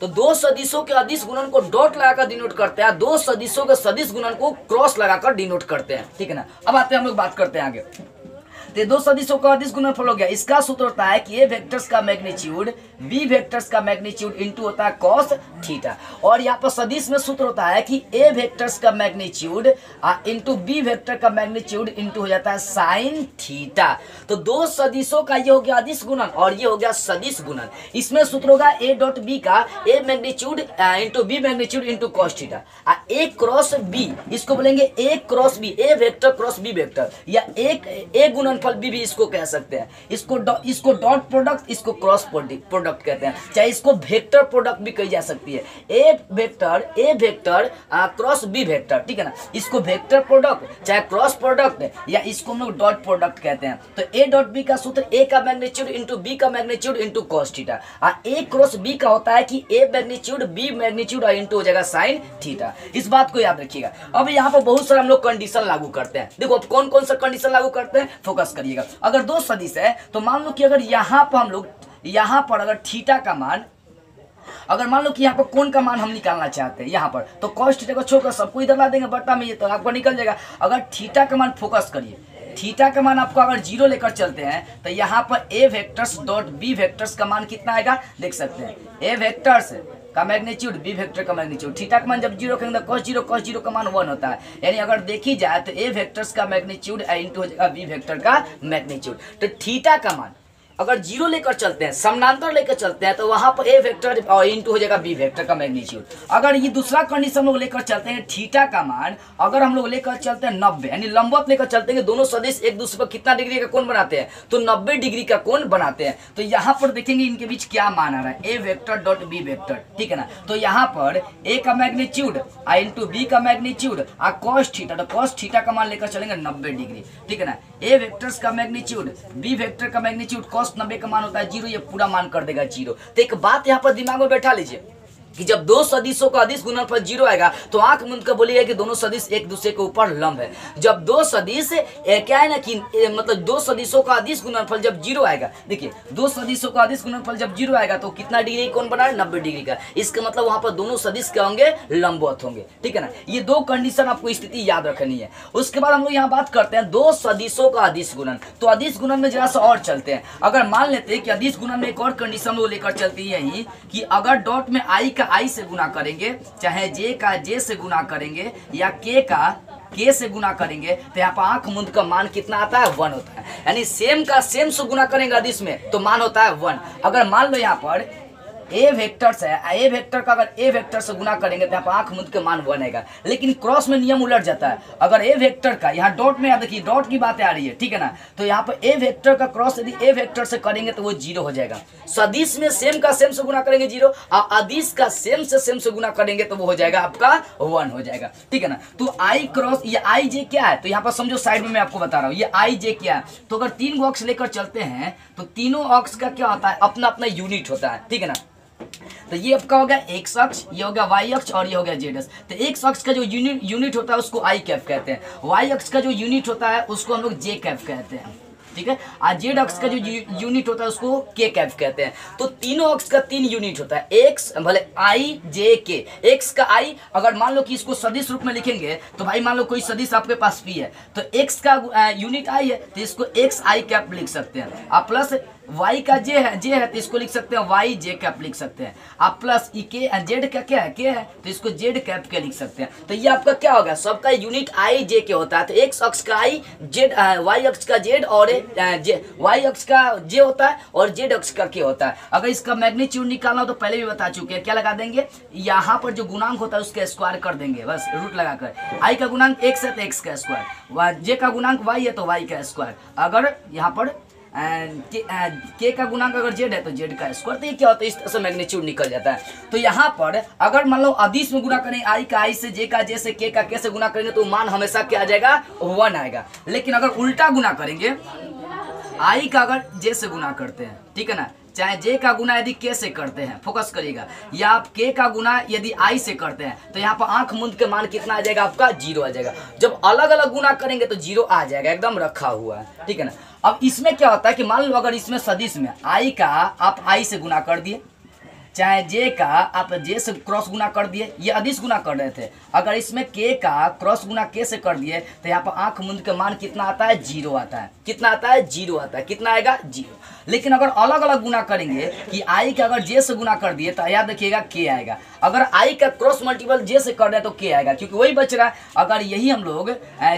तो दो सदिशों के अधिस गुणन को डॉट लगाकर डिनोट करते हैं, दो सदिशों के सदिश गुणन को क्रॉस लगाकर डिनोट करते हैं, ठीक है ना? अब आते हैं हम लोग बात करते हैं आगे। तो दो सदिशों का अधिस गुणनफल हो गया इसका सूत्र होता है कि ये वेक्टर्स का मैग्नीट्यूड बी वेक्टर्स का मैग्नीट्यूड इनटू होता है cos थीटा और यहाँ पर सदिश में सूत्र होता है कि ए वेक्टर्स का मैग्नीट्यूड इनटू बी वेक्टर का मैग्नीट्यूड इनटू हो जाता है साइन थीटा तो दो सदिशों का ये हो गया अधिस गुणन और ये हो गया सदिश गुणन। इसमें सूत्र होगा ए डॉट बी का A magnitude into B magnitude into cos theta A cross B इसको बोलेंगे A cross B A vector cross B vector या एक ए गुणनफल बी भी इसको कह सकते हैं। इसको डॉट प्रोडक्ट इसको क्रॉस प्रोडक्ट कहते हैं। चाहे इसको वेक्टर प्रोडक्ट भी कही जा सकती है। A vector A vector cross B vector ठीक है ना? इसको वेक्टर प्रोडक्ट चाहे क्रॉस प्रोडक्ट या इसको हम लोग डॉट प्रोडक्ट कहते हैं। तो ए डॉट बी का सूत्र ए का मैग्नीट्यूड इंटू बी का magnitude into cos theta A cross B का होता है कि ए मैग्नीट्यूड बी मैग्नीट्यूड और इंटू हो जाएगा साइन थीटा इस बात को याद रखिएगा। अब यहाँ पर बहुत सारे हम लोग कंडीशन लागू करते हैं। देखो, अब कौन कौन सा कंडीशन लागू करते हैं? फोकस करिएगा। अगर दो सदिश है तो मान लो कि अगर यहाँ पर हम लोग यहाँ पर अगर थीटा का मान, अगर मान लो कि यहाँ पर कौन का मान हम निकालना चाहते हैं, यहाँ पर तो कॉस थीटा को छोड़कर सबको इधर ला देंगे बट्टा में ये तो आपको निकल जाएगा। अगर थीटा का मान फोकस करिए, थीटा का मान आपको अगर ज़ीरो लेकर चलते हैं तो यहाँ पर A vectors dot B vectors का मान कितना आएगा, देख सकते हैं। ए वेक्टर्स का मैग्नीट्यूड बी वेक्टर का मैग्नीट्यूड थीटा का मान जब ज़ीरो करेंगे cos ज़ीरो cos ज़ीरो का मान वन होता है। यानी अगर देखी जाए तो ए वेक्टर्स का मैग्नीट्यूड इंटू हो जाएगा बी वेक्टर का मैग्नीट्यूड तो थीटा का मान अगर ज़ीरो लेकर चलते हैं, समानांतर लेकर चलते हैं तो वहाँ पर ए वेक्टर और हो जाएगा बी वेक्टर का मैग्नीट्यूड अगर ये दूसरा कंडीशन हम लोग लेकर चलते हैं थीटा का मान, अगर हम लोग लेकर चलते हैं नब्बे, यानी लंबवत लेकर चलते हैं दोनों सदिश एक दूसरे पर कितना डिग्री का कोण बनाते हैं तो नब्बे डिग्री का कोण बनाते हैं. तो यहाँ पर देखेंगे इनके बीच क्या मान आ रहा है? A vector dot B vector ठीक है ना? तो यहाँ पर ए का मैग्नीट्यूड आ इंटू बी का मैग्नीट्यूड आ कॉस थीटा तो कॉस थीटा का मान लेकर चलेंगे नब्बे डिग्री ठीक है ना? ए वेक्टर्स का मैग्नीट्यूड बी वेक्टर का मैग्नीट्यूड कॉस्ट नब्बे का मान होता है, ज़ीरो, ये पूरा मान कर देगा ज़ीरो। तो एक बात यहाँ पर दिमाग में बैठा लीजिए। कि जब दो सदिशों का अदिश गुणनफल ज़ीरो आएगा तो आँख मूंद कर बोलिएगा कि दोनों सदिश एक दूसरे के ऊपर लंब है। जब दो सदिश क्या है ना कि मतलब दो सदिशों का अदिश गुणनफल जब ज़ीरो आएगा, देखिए, दो सदिशों का अदिश गुणनफल जब ज़ीरो आएगा तो कितना डिग्री कौन बना है? नब्बे डिग्री का। इसका मतलब वहाँ पर दोनों सदिश क्या होंगे, लंबवत होंगे। ठीक है ना? ये दो कंडीशन आपको स्थिति याद रखनी है। उसके बाद हम लोग यहाँ बात करते हैं दो सदिशों का अदिश गुणन। तो अदिश गुणन में जरा सा और चलते हैं। अगर मान लेते हैं कि अदिश गुणन में एक और कंडीशन वो लेकर चलती है कि अगर डॉट में आई का आई से गुना करेंगे, चाहे जे का जे से गुना करेंगे या के का के से गुना करेंगे तो यहाँ पर आँख मुंद का मान कितना आता है? वन होता है। यानी सेम का सेम से गुना करेंगे अधिस में तो मान होता है वन। अगर मान लो यहाँ पर ए वेक्टर से ए वेक्टर का अगर ए वेक्टर से गुना करेंगे तो यहाँ पर आँख मुद के मान बनेगा। लेकिन क्रॉस में नियम उलट जाता है। अगर ए वेक्टर का, यहाँ डॉट में देखिए डॉट की बातें आ रही है, ठीक है ना? तो यहाँ पर ए वेक्टर का क्रॉस यदि ए वेक्टर से करेंगे तो वो ज़ीरो हो जाएगा। सदिश में सेम का सेम से गुना करेंगे ज़ीरो और अदिश का सेम से सेम से गुना करेंगे तो वो हो जाएगा आपका वन हो जाएगा। ठीक है ना? तो आई क्रॉस ये आई जे क्या है? तो यहाँ पर समझो साइड में मैं आपको बता रहा हूँ, ये आई जे क्या है? तो अगर तीन बॉक्स लेकर चलते हैं तो तीनों ऑक्स का क्या होता है? अपना अपना यूनिट होता है, ठीक है ना? तो ये आपका हो गया एक्स अक्ष, ये हो गया वाई अक्ष और ये हो गया जेड अक्ष। तो एक्स अक्ष का जो यूनिट यूनिट होता है उसको आई कैप कहते हैं। वाई अक्ष का जो यूनिट होता है उसको हम लोग जे कैप कहते हैं। ठीक है? और जेड अक्ष का जो यूनिट होता है उसको के कैप कहते हैं। तो तीनों अक्ष का तीन यूनिट होता है। एक्स भले आई जे के एक्स का आई अगर मान लो कि इसको सदिश रूप में लिखेंगे तो भाई मान लो कोई सदिश आपके पास पी है। तो एक्स का यूनिट आई है तो इसको एक्स आई कैप लिख सकते हैं। और प्लस वाई का जे है जे है तो इसको लिख सकते हैं वाई जे कैप लिख सकते हैं। आप प्लस ई के जेड का क्या है के है तो इसको जेड कैप के लिख सकते हैं। तो ये आपका क्या होगा, सबका यूनिट आई जे के होता है। तो एक्स अक्ष का आई जेड वाई अक्ष का जेड और जे वाई अक्ष का जे होता है और जेड अक्ष का के होता है। अगर इसका मैग्नीट्यूड निकालना हो तो पहले भी बता चुके हैं, क्या लगा देंगे? यहाँ पर जो गुणांक होता है उसका स्क्वायर कर देंगे, बस रूट लगाकर। आई का गुणांक एक्स है तो एक्स का स्क्वायर जे का गुणांक वाई है तो वाई का स्क्वायर अगर यहाँ पर एंड के, के का गुणांक अगर जेड है तो जेड का स्क्वायर तो ये क्या होता है? इस तरह से मैग्नीट्यूड निकल जाता है। तो यहाँ पर अगर मान लो अदिश में गुना करें आई का आई से जे का जे से के का के से गुना करेंगे तो मान हमेशा क्या आ जाएगा? वन आएगा। लेकिन अगर उल्टा गुना करेंगे आई का अगर जे से गुना करते हैं ठीक है ना? चाहे जे का गुना यदि के से करते हैं फोकस करिएगा। या आप के का गुना यदि आई से करते हैं तो यहाँ पर आँख मुंद के मान कितना आ जाएगा? आपका ज़ीरो आ जाएगा। जब अलग अलग गुना करेंगे तो ज़ीरो आ जाएगा। एकदम रखा हुआ है ठीक है ना? अब इसमें क्या होता है कि मान लो अगर इसमें सदिश में आई का आप आई से गुना कर दिए, चाहे जे का आप जे से क्रॉस गुना कर दिए, ये अधिस गुना कर रहे थे। अगर इसमें के का क्रॉस गुना के से कर दिए तो यहाँ पर आँख मुंद के मान कितना आता है? ज़ीरो आता है। कितना आता है? ज़ीरो आता है। कितना आएगा? ज़ीरो। लेकिन अगर अलग अलग गुना करेंगे कि आई का अगर जे से गुना कर दिए तो याद रखिएगा, के आएगा। अगर आई का क्रॉस मल्टीपल जे से कर रहे तो के आएगा, क्योंकि वही बच रहा है। अगर यही हम लोग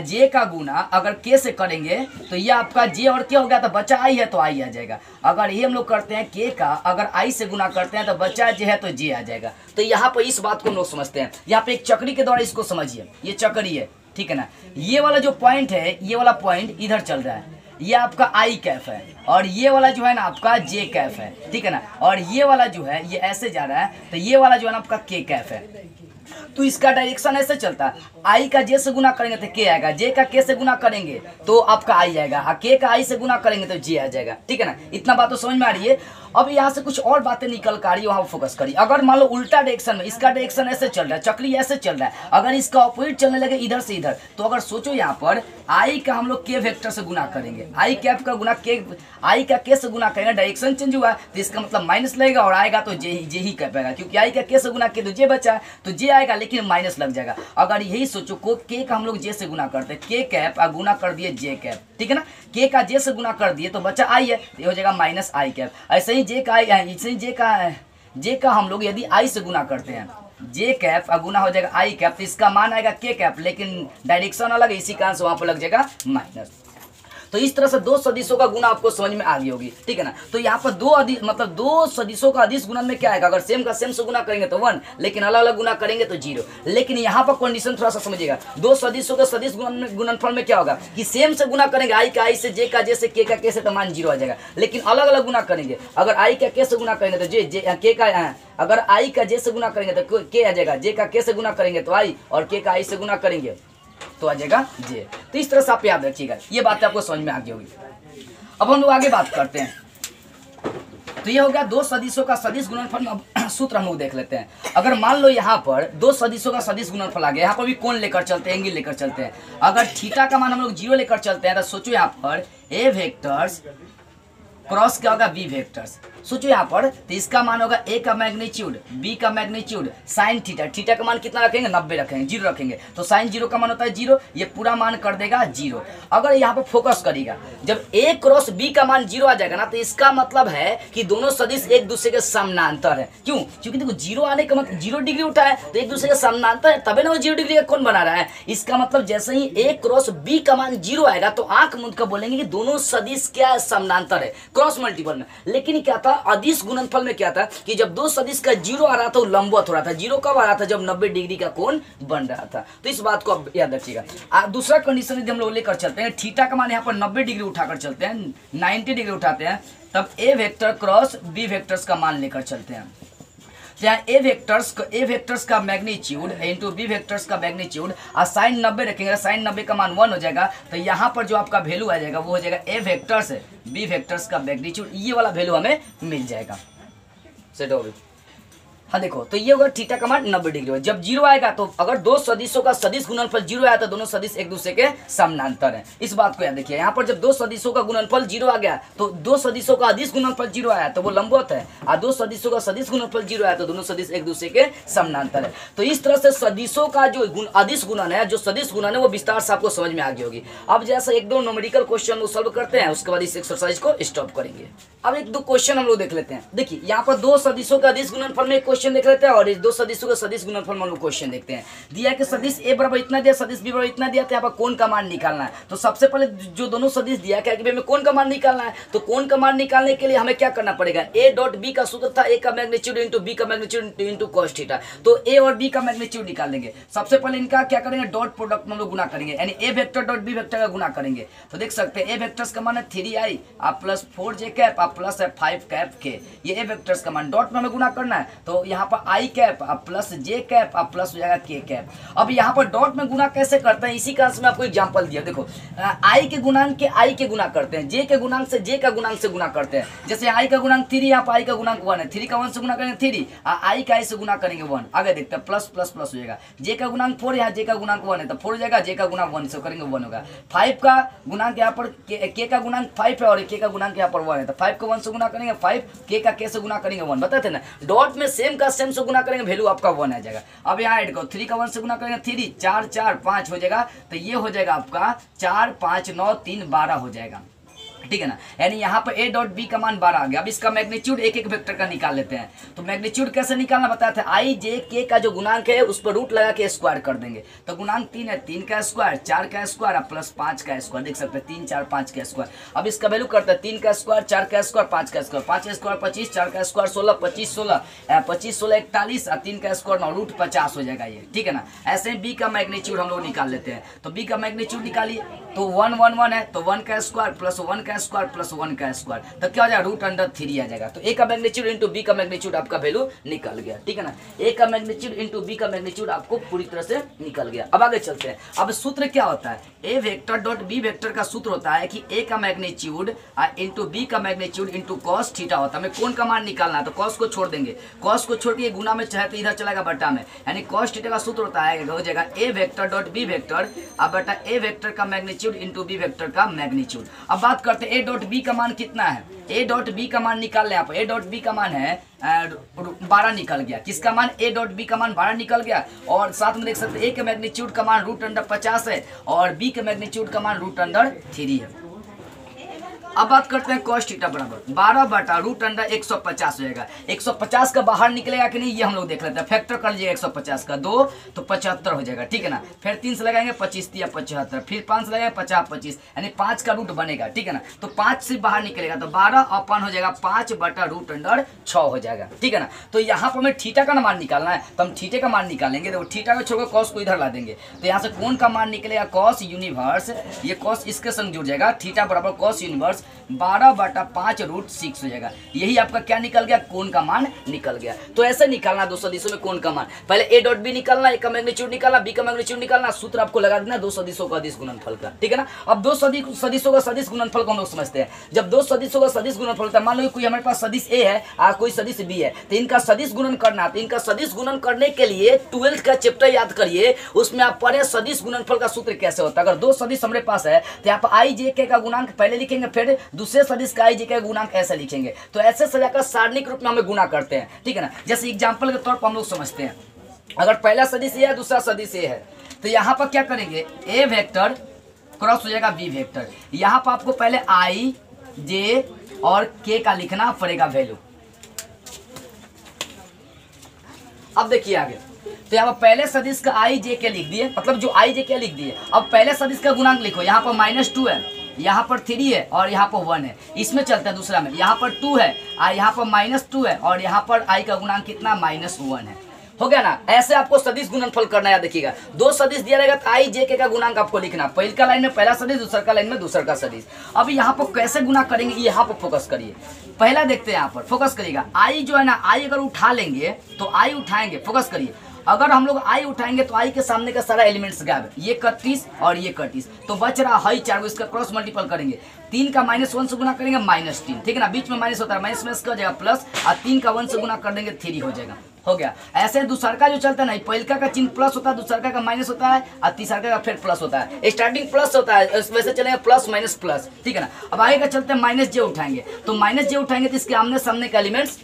जे का गुना अगर के से करेंगे तो ये आपका जे और के हो गया तो बच्चा आई है तो आई आ जाएगा। अगर ये हम लोग करते हैं, के का अगर आई से गुना करते हैं तो बच्चा जे है तो जे आ जाएगा। तो यहाँ पर इस बात को लोग समझते हैं। यहाँ पे एक चक्री के द्वारा इसको समझिए। ये चक्री है, ठीक है ना? ये वाला जो पॉइंट है, ये वाला पॉइंट इधर चल रहा है। ये आपका आई कैफ है, और ये वाला जो है ना आपका जे कैफ है, ठीक है ना? और ये वाला जो है, ये ऐसे जा रहा है तो ये वाला जो है ना आपका के कैफ है। तो इसका डायरेक्शन ऐसे चलता। है आई का जे से गुना करेंगे तो के आएगा। जे का के से गुना करेंगे तो आपका आई आएगा। हाँ के का आई से गुना करेंगे तो जे आ जाएगा। ठीक है ना? इतना बात तो समझ में आ रही है। अब यहाँ से कुछ और बातें निकल कर आ रही है, वहाँ फोकस करिए। अगर मान लो उल्टा डायरेक्शन में, इसका डायरेक्शन ऐसे चल रहा है चक्री ऐसे चल रहा है, अगर इसका ऑपोजिट चलने लगे इधर से इधर तो अगर सोचो यहाँ पर आई का हम लोग के वेक्टर से गुना करेंगे। आई कैप का गुना के आई का के से गुना करेंगे डायरेक्शन चेंज हुआ तो इसका मतलब माइनस लगेगा और आएगा तो जे ही जे ही कर पाएगा। क्योंकि आई का के से गुना किया तो जे बचा तो जे आएगा लेकिन माइनस लग जाएगा। अगर यही सोचो, को के का हम लोग जे से गुना करते हैं। के कैप और गुना कर दिए जे कैप ठीक है ना? के का जे से गुना कर दिए तो बचा आई है तो ये हो जाएगा माइनस आई कैप ऐसे ही जे का आई ऐसे ही जे का जे का हम लोग यदि आई से गुना करते हैं जे कैप और गुना हो जाएगा आई कैप तो इसका मान आएगा के कैप लेकिन डायरेक्शन अलग है, इसी कारण से वहाँ पर लग जाएगा माइनस तो इस तरह से दो सदिशों का गुना आपको समझ में आ गई होगी, ठीक है ना? तो यहाँ पर दो अधि मतलब दो सदिशों का अधिस गुणन में क्या आएगा? अगर सेम का सेम से गुना करेंगे तो वन लेकिन अलग अलग गुना करेंगे तो ज़ीरो लेकिन यहाँ पर कंडीशन थोड़ा सा समझिएगा। दो सदिशों का सदिश गुणन गुणनफल में क्या होगा? कि सेम से गुना करेंगे आई का आई से जे का जे से के का के से तो मान ज़ीरो आ जाएगा। लेकिन अलग अलग गुना करेंगे। अगर आई का के से गुना करेंगे तो जे जे के का अगर आई का जे से गुना करेंगे तो के आ जाएगा। जे का के से गुना करेंगे तो आई और के का आई से गुना करेंगे। तो आ जाएगा जे। तो इस तरह से आप याद रखिएगा। ये बात आपको समझ में आ गई होगी। अब हम लोग आगे बात करते हैं। तो ये हो गया दो सदिशों का सदिश गुणनफल सूत्र हम लोग देख लेते हैं। अगर मान लो यहाँ पर दो सदिशों का सदिश गुणनफल आ गया, यहाँ पर भी कौन लेकर चलते हैं, एंगल लेकर चलते हैं। अगर थीटा का मान हम लोग ज़ीरो लेकर चलते हैं तो सोचो यहाँ पर ए वेक्टर्स क्रॉस क्या होगा, बी वेक्टर्स। सोचो यहाँ पर तो इसका मान होगा ए का मैग्नीट्यूड बी का मैग्नीट्यूड साइन थीटा थीटा का मान कितना रखेंगे? नब्बे रखेंगे, ज़ीरो रखेंगे। तो साइन ज़ीरो का मान होता है ज़ीरो, ये पूरा मान कर देगा ज़ीरो। अगर यहाँ पर फोकस करेगा जब ए क्रॉस बी का मान ज़ीरो आ जाएगा ना तो इसका मतलब है कि दोनों सदिश एक दूसरे के समानांतर है। क्यों? क्योंकि देखो, ज़ीरो आने का मतलब ज़ीरो डिग्री उठा है तो एक दूसरे के समानांतर है, तभी ना वो ज़ीरो डिग्री का कौन बना रहा है। इसका मतलब जैसे ही ए क्रॉस बी का मान ज़ीरो आएगा तो आँख मुंद कर बोलेंगे कि दोनों सदिश क्या समानांतर है क्रॉस मल्टीपल में। लेकिन क्या था? अदिश गुणनफल में क्या था कि जब दो सदिश का ज़ीरो आ रहा था, वो हो रहा था। ज़ीरो कब आ रहा था? जब 90 डिग्री का कोण बन रहा था। तो इस बात को आप याद रखिएगा। दूसरा कंडीशन यदि हम लोग लेकर चलते हैं, थीटा का मान यहाँ पर 90 डिग्री उठाकर चलते हैं 90 डिग्री उठाते हैं, तब A vector cross B vectors का मान लेकर चलते हैं। यहाँ ए वेक्टर्स ए वेक्टर्स का मैग्नीट्यूड इंटू बी वेक्टर्स का मैग्नीट्यूड और साइन नब्बे रखेंगे साइन नब्बे का मान वन हो जाएगा तो यहाँ पर जो आपका वैल्यू आ जाएगा, वो हो जाएगा ए वेक्टर्स बी वेक्टर्स का मैग्नीट्यूड ये वाला वैल्यू हमें मिल जाएगा। सेट हो हाँ देखो तो ये होगा थीटा का मान नब्बे डिग्री होगा। जब ज़ीरो आएगा तो अगर दो सदिशों का सदिश गुणनफल ज़ीरो आया तो दोनों सदिश एक दूसरे के समानांतर है। इस बात को याद रखिए यहाँ पर जब दो सदिशों का गुणनफल ज़ीरो आ गया तो दो सदिशों का अधिस गुणनफल ज़ीरो आया तो वो लंबवत है। और दो सदिशों का सदिश गुणनफल ज़ीरो आया तो दोनों सदिश एक दूसरे के समानांतर है। तो इस तरह से सदिशों का जो अधिस गुणन है, जो सदिश गुणन है, वो विस्तार से आपको समझ में आ गई होगी। अब जैसा एक दो नोमेरिकल क्वेश्चन सोल्व करते हैं, उसके बाद इस एक्सरसाइज को स्टॉप करेंगे। अब एक दो क्वेश्चन हम लोग देख लेते हैं। देखिए, यहाँ पर दो सदिशों का अधिस गुणनफल में एक क्वेश्चन देख लेते हैं और इस दो सदिशों का सदिश गुणनफल में हम लोग क्वेश्चन देखते हैं। दिया कि सदिश ए बराबर इतना दिया, सदिश बी बराबर इतना दिया तो यहाँ पर कौन का मान निकालना है? तो सबसे पहले जो दोनों सदिश दिया क्या कि हमें कौन का मान निकालना है? तो कौन का मान निकालने के लिए हमें क्या करना पड़ेगा? ए डॉट बी का सूत्र था ए का मैग्नीट्यूड इंटू बी का मैग्नीट्यूड इंटू कॉस थीटा तो ए और बी का मैग्नीट्यूड निकाल लेंगे। सबसे पहले इनका क्या करेंगे? डॉट प्रोडक्ट में हम लोग गुना करेंगे। यानी A vector dot B vector का गुना करेंगे। तो देख सकते हैं ए वेक्टर्स का मान है थ्री आई आप प्लस फोर जे कैप आप प्लस है फाइव कैप के ये ए वेक्टर्स का मान। डॉट में हमें गुना करना है। तो यहाँ पर आई कैप आप प्लस जे कैप अब प्लस हो जाएगा के कैप अब यहाँ पर डॉट में गुना कैसे करते हैं? इसी कारण से मैं आपको एग्जांपल दिया, देखो. आई के गुणांक के आई के गुना करते हैं. जे के गुणांक से जे का गुणांक से गुना करते हैं. जैसे आई का गुणांक थ्री यहाँ पर आई का गुणांक वन है. थ्री का वन से गुना करेंगे थ्री आई का आई से गुना करेंगे वन आगे देखते हैं प्लस प्लस प्लस हो जाएगा. जे का गुणांक फोर यहाँ जे का गुणांक वन है. तो फोर हो जाएगा जे का गुणांक वन से करेंगे वन होगा. फाइव का गुणांक यहाँ पर के का गुणांक फाइव है और के का गुणांक यहाँ पर वन है. तो फाइव को वन से गुना करेंगे फाइव के का के से गुना करेंगे वन बताते ना? डॉट में सेम का सेम से गुना करेंगे वैल्यू आपका वन आ जाएगा। अब यहाँ ऐड करो थ्री का वन से गुना करेंगे थ्री चार चार, पाँच हो जाएगा तो ये हो जाएगा आपका चार, पाँच, नौ, तीन, बारह हो जाएगा। ठीक है ना? यानी यहाँ पर ए डॉट बी का मान बारह आ गया। अब इसका मैग्नीट्यूड एक एक वेक्टर का निकाल लेते हैं। तो मैग्नीट्यूड कैसे निकालना बताया था? आई जे के का जो गुणांक है, उस पर रूट लगा के स्क्वायर कर देंगे। तो गुणांक तीन है, तीन का स्क्वायर चार का स्क्वायर और प्लस पाँच का स्क्वायर देख सकते हैं, तीन, चार, पाँच का स्क्वायर अब इसका वैल्यू करते हैं, तीन का स्क्वायर चार का स्क्वायर पाँच का स्क्वायर पाँच स्क्वायर पच्चीस, चार का स्क्वायर सोलह, पच्चीस सोलह। पच्चीस सोलह इकतालीस और तीन का स्क्वायर नौ रूट पचास हो जाएगा ये। ठीक है ना? ऐसे बी का मैग्नीट्यूड हम लोग निकाल लेते हैं। तो बी का मैग्नीट्यूड निकालिए। तो वन वन वन है तो वन का स्क्वायर प्लस वन का स्क्वायर प्लस वन का स्क्वायर तो क्या हो जाएगा? रूट अंडर थ्री आ जाएगा। तो ए का मैग्नीट्यूड इंटू बी का मैग्नीट्यूड आपका वैल्यू निकल गया। ठीक है ना? ए का मैग्नीट्यूड इंटू बी का मैग्नीट्यूड आपको पूरी तरह से निकल गया। अब आगे चलते हैं। अब सूत्र क्या होता है? A vector dot B vector का सूत्र होता है कि ए का मैग्नीट्यूड इंटू बी का मैग्नीट्यूड इंटू कॉस थीटा होता है। हमें कौन का मान निकालना है? तो कॉस को छोड़ देंगे। कॉस को छोड़ के गुना में चाहे तो इधर चलेगा बट्टा में। यानी कॉस थीटा का सूत्र होता है हो जाएगा A vector dot B vector अब बटा ए वेक्टर का मैग्नीट्यूड इंटू बी वेक्टर का मैग्नीट्यूड अब बात करते हैं ए डॉट बी का मान कितना है? ए डॉट बी का मान निकाल लें आप। ए डॉट बी का मान है बारह निकल गया। किसका मान? ए डॉट बी का मान बारह निकल गया। और साथ में देख सकते ए के मैग्नीट्यूड का मान रूट अंडर पचास है और बी के मैग्नीट्यूड का मान रूट अंडर थ्री है। अब बात करते हैं कॉस्ट थीटा बराबर। बारह बटा, रूट अंडर एक सौ पचास हो जाएगा एक सौ पचास का बाहर निकलेगा कि नहीं, ये हम लोग देख लेते हैं। फैक्टर कर लीजिए एक सौ पचास का दो तो पचहत्तर हो जाएगा, ठीक है ना? फिर तीन से लगाएँगे पच्चीस या पचहत्तर। फिर पाँच से लगाएँगे पचास, पच्चीस। यानी पाँच का रूट बनेगा, ठीक है ना? तो पाँच से बाहर निकलेगा तो बारह अपन हो जाएगा, पाँच बटा रूट अंडर छः हो जाएगा, ठीक है ना? तो यहाँ पर हमें थीटा का मान निकालना है तो हम थीटे का मान निकालेंगे। तो थीटा को छोड़कर कॉस को इधर ला देंगे। तो यहाँ से कौन का मान निकलेगा? कॉस यूनिवर्स ये कॉस इसके संग जुड़ जाएगा, थीटा बराबर कॉस यूनिवर्स बारह बटा पाँच रूट सिक्स हो जाएगा। यही आपका क्या निकल गया? कोण का मान निकल गया। तो ऐसे निकालना दो सदिशों में कोण का मान। पहले ए डॉट बी निकालना ए का मैग्नीट्यूड निकालना बी का मैग्नीट्यूड निकालना, सूत्र आपको लगा देना दो सदिशों का अदिश गुणनफल का। ठीक है ना? अब दो सदी सदिशों का सदिश गुणनफल को हम लोग समझते हैं। जब दो सदिशों का सदिश गुणनफल होता है, मान लो कोई हमारे पास सदिश ए है और कोई सदिश बी है तो इनका सदिश गुणन करना तो इनका सदिश गुणन करने के लिए ट्वेल्थ का चैप्टर याद करिए, उसमें आप पढ़े सदिश गुणनफल का सूत्र कैसे होता है। अगर दो सदिश हमारे पास है तो आप आई जे के का गुणांक पहले लिखेंगे, फिर दूसरे सदिश का आई जे के गुणांक ऐसे लिखेंगे। तो ऐसे सजाकर सारणिक रूप में हमें गुना करते हैं, ठीक है ना? जैसे एग्ज़ाम्पल के तौर पर हम लोग समझते हैं। अगर पहला सदिश ए है, दूसरा सदिश ए है तो यहाँ पर क्या करेंगे? ए वेक्टर क्रॉस हो जाएगा बी वेक्टर यहाँ पर आपको पहले आई जे और के का लिखना पड़ेगा वैल्यू अब देखिए आगे। तो यहाँ पर पहले सदिश का आई जे के लिख दिए मतलब जो आई जे के लिख दिए, अब पहले सदिश का गुणांक लिखो। यहाँ पर माइनस टू है। यहाँ पर थ्री है और यहाँ पर वन है। इसमें चलता है दूसरा में। यहाँ पर टू है और यहाँ पर माइनस टू है और यहाँ पर आई का गुणांक कितना? माइनस वन है। हो गया ना? ऐसे आपको सदिश गुणनफल करना है देखिएगा दो सदिश दिया रहेगा तो आई जे के का गुणांक आपको लिखना। पहले का लाइन में पहला सदिश, दूसरा का लाइन में दूसरा का सदिश। अब यहाँ पर कैसे गुना करेंगे? यहाँ पर फोकस करिए। पहला देखते हैं यहाँ पर। फोकस करिएगा। आई जो है ना आई अगर उठा लेंगे तो आई उठाएँगे। फोकस करिए। अगर हम लोग आई उठाएँगे तो आई के सामने का सारा एलिमेंट्स गायब है। ये इकतीस और ये इकतीस। तो बच रहा है चार इसका क्रॉस मल्टीपल करेंगे। तीन का माइनस वन से गुना करेंगे माइनस तीन। ठीक है ना? बीच में माइनस होता है माइनस माइनस का जाएगा प्लस और तीन का वन से गुना कर देंगे थ्री हो जाएगा। हो गया। ऐसे दूसरका जो चलता है ना पहलका का चिन्ह प्लस होता है, दूसरका का माइनस होता है, और तीसरका का फिर प्लस होता है। स्टार्टिंग प्लस होता है वैसे चलेगा प्लस माइनस प्लस ठीक है ना? अब आगे का चलते हैं माइनस जे उठाएँगे। तो माइनस जे उठाएँगे तो इसके आमने सामने का एलिमेंट्स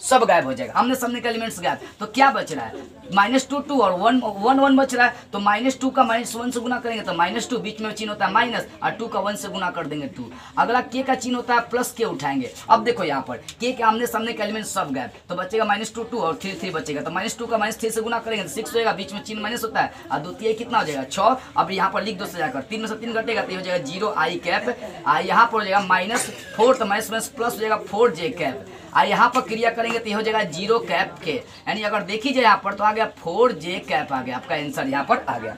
सब गायब हो जाएगा। आमने सामने का एलिमेंट्स गायब। तो क्या बच रहा है? माइनस टू टू और वन वन वन बच रहा है। तो माइनस टू का माइनस वन से गुना करेंगे तो माइनस टू बीच में चिन्ह होता है माइनस और टू का वन से गुना कर देंगे टू अगला के का चिन्ह होता है प्लस के उठाएँगे। अब देखो यहाँ पर के के आमने सामने का एलिमेंट सब गायब। तो बचेगा माइनस टू टू और थ्री थ्री बचेगा। तो माइनस टू का माइनस थ्री से गुना करेंगे तो सिक्स होगा बीच में चिन्ह माइनस होता है। और द्वितीय कितना हो जाएगा? छः अब यहाँ पर लिख दो से जाकर तीन में से तीन घटेगा तो हो जाएगा ज़ीरो आई कैप यहाँ पर हो जाएगा माइनस फोर तो माइनस माइनस प्लस हो जाएगा फोर जे कैप और यहाँ पर क्रिया करेंगे तो हो जाएगा ज़ीरो कैप के। यानी अगर देखी जाए यहाँ पर तो आ गया फोर जे कैप आ गया। आपका आंसर यहाँ पर आ गया।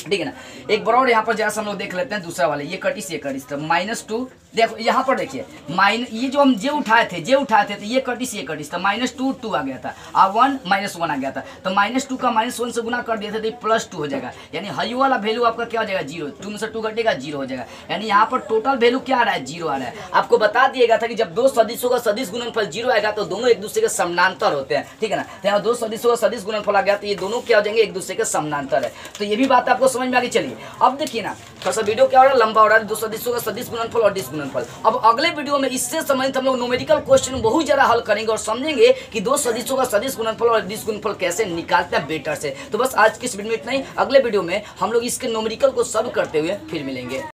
ठीक है ना? एक बराबर यहाँ पर जैसा हम लोग देख लेते हैं, दूसरा वाले। ये कटिस ये कटिस तो माइनस टू देखो, यहाँ पर देखिए, माइन, ये जो हम जे उठाए थे, जे उठाए थे तो ये कटिस ये कटिस तो माइनस टू टू आ गया था। और वन माइनस वन आ गया था। तो माइनस टू का माइनस वन से गुना कर दिया था तो ये प्लस टू हो जाएगा। यानी हाई वाला वैल्यू आपका क्या हो जाएगा? ज़ीरो टू में से टू घटेगा ज़ीरो हो जाएगा। यानी यहाँ पर टोटल वैल्यू क्या आ रहा है? ज़ीरो आ रहा है। आपको बता दिएगा था कि जब दो सदिशों का सदिश गुणनफल ज़ीरो आएगा तो दोनों एक दूसरे के समानांतर होते हैं। ठीक है ना? तो यहाँ दो सदिशों का सदिश गुणनफल आ गया तो ये दोनों क्या हो जाएँगे? एक दूसरे के समानांतर है। तो ये भी बात आपको समझ में आ गई चलिए। अब देखिए ना, थोड़ा सा वीडियो क्या हो रहा है? लंबा हो रहा है। दो सदिशों का सदिश गुणनफल और डिस गुणनफल अब अगले वीडियो में इससे संबंधित हम लोग नोमेरिकल क्वेश्चन बहुत ज़्यादा हल करेंगे और समझेंगे कि दो सदस्यों का सदस्य गुणनफल और डिस गुणनफल कैसे निकालते हैं बेटर से। तो बस आज की इस वीडियो में इतना ही। अगले वीडियो में हम लोग इसके नोमेरिकल को सब करते हुए फिर मिलेंगे।